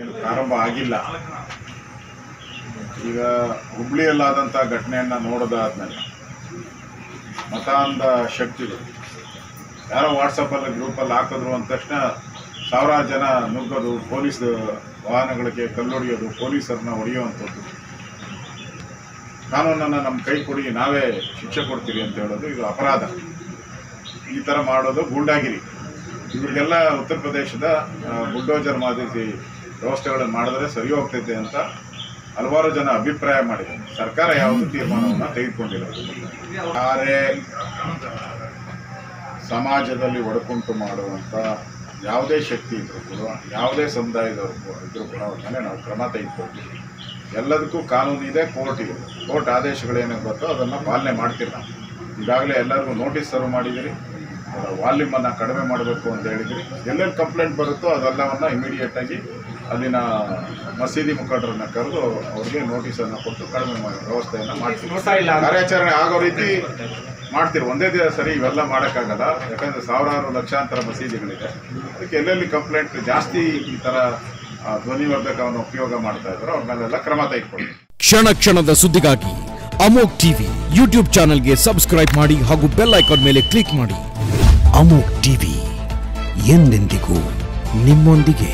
ಏನು ಪ್ರಾರಂಭ ಆಗಿಲ್ಲ. ಈಗ ಹುಬ್ಳಿಯಲ್ಲಾದಂಥ ಘಟನೆಯನ್ನು ನೋಡೋದಾದ್ಮೇಲೆ ಮತಾಂಧ ಶಕ್ತಿಗಳು ಯಾರೋ ವಾಟ್ಸಪ್ಪಲ್ಲಿ ಗ್ರೂಪಲ್ಲಿ ಹಾಕಿದ್ರು ಅಂದ ತಕ್ಷಣ ಸಾವಿರಾರು ಜನ ನುಗ್ಗೋದು ಪೊಲೀಸ್ ವಾಹನಗಳಿಗೆ ಕಲ್ಲೊಡೆಯೋದು ಪೊಲೀಸರನ್ನ ಹೊಡೆಯುವಂಥದ್ದು. ಕಾನೂನನ್ನು ನಮ್ಮ ಕೈ ಕೊಡಿ, ನಾವೇ ಶಿಕ್ಷೆ ಕೊಡ್ತೀವಿ ಅಂತ ಹೇಳೋದು ಇದು ಅಪರಾಧ. ಈ ಥರ ಮಾಡೋದು ಗೂಂಡಾಗಿರಿ. ಇವರಿಗೆಲ್ಲ ಉತ್ತರ ಪ್ರದೇಶದ ಗುಡ್ಡೋಜರ್ ಮಾದರಿ ವ್ಯವಸ್ಥೆಗಳನ್ನು ಮಾಡಿದ್ರೆ ಸರಿ ಹೋಗ್ತೈತೆ ಅಂತ ಹಲವಾರು ಜನ ಅಭಿಪ್ರಾಯ ಮಾಡಿದ್ದಾರೆ. ಸರ್ಕಾರ ಯಾವುದು ತೀರ್ಮಾನವನ್ನು ತೆಗೆದುಕೊಂಡಿಲ್ಲ ಯಾರೇ ಸಮಾಜದಲ್ಲಿ ಒಡಕುಂಟು ಮಾಡುವಂಥ ಯಾವುದೇ ಶಕ್ತಿ ಇದ್ರೂ ಕೂಡ, ಯಾವುದೇ ಸಮುದಾಯದವ್ರು ಇದ್ರೂ ಕೂಡ ಅವ್ರನ್ನೇ ನಾವು ಕ್ರಮ ತೆಗೆದುಕೊಳ್ತೀವಿ ಎಲ್ಲದಕ್ಕೂ ಕಾನೂನು ಇದೆ, ಕೋರ್ಟ್ ಇದೆ. ಕೋರ್ಟ್ ಆದೇಶಗಳೇನು ಗೊತ್ತೋ ಅದನ್ನು ಪಾಲನೆ ಮಾಡ್ತಿಲ್ಲ ಈಗಾಗಲೇ ಎಲ್ಲರಿಗೂ ನೋಟಿಸ್ ಸರ್ವ್ ಮಾಡಿದಿರಿ ವಾಲ್ಯೂಮನ್ನು ಕಡಿಮೆ ಮಾಡಬೇಕು ಅಂತ ಹೇಳಿದ್ರಿ. ಎಲ್ಲೆಲ್ಲಿ ಕಂಪ್ಲೇಂಟ್ ಬರುತ್ತೋ ಅದೆಲ್ಲವನ್ನ ಇಮಿಡಿಯೇಟ್ ಆಗಿ ಅಲ್ಲಿನ ಮಸೀದಿ ಮುಖಂಡರನ್ನ ಕರೆದು ಅವ್ರಿಗೆ ನೋಟಿಸನ್ನು ಕೊಟ್ಟು ಕಡಿಮೆ ಮಾಡಿ ವ್ಯವಸ್ಥೆಯನ್ನ ಮಾಡ್ತೀವಿ. ಕಾರ್ಯಾಚರಣೆ ಆಗೋ ರೀತಿ ಮಾಡ್ತೀರಿ ಒಂದೇ ದಿನ ಸರಿ ಇವೆಲ್ಲ ಮಾಡೋಕ್ಕಾಗಲ್ಲ. ಯಾಕಂದ್ರೆ ಸಾವಿರಾರು ಲಕ್ಷಾಂತರ ಮಸೀದಿಗಳಿದೆ. ಅದಕ್ಕೆ ಎಲ್ಲೆಲ್ಲಿ ಕಂಪ್ಲೇಂಟ್ ಜಾಸ್ತಿ ಈ ತರ ಧ್ವನಿವರ್ಧಕವನ್ನು ಉಪಯೋಗ ಮಾಡ್ತಾ ಇದ್ರು ಅವ್ರ ಮೇಲೆಲ್ಲ ಕ್ರಮ ತೆಗೆದುಕೊಳ್ಳಿ. ಕ್ಷಣ ಕ್ಷಣದ ಸುದ್ದಿಗಾಗಿ ಅಮೋಕ್ ಟಿವಿ ಯೂಟ್ಯೂಬ್ ಚಾನೆಲ್ಗೆ ಸಬ್ಸ್ಕ್ರೈಬ್ ಮಾಡಿ ಹಾಗೂ ಬೆಲ್ ಐಕಾನ್ ಮೇಲೆ ಕ್ಲಿಕ್ ಮಾಡಿ. ಅಮೋಕ್ ಟಿವಿ ಎಂದೆಂದಿಗೂ ನಿಮ್ಮೊಂದಿಗೆ.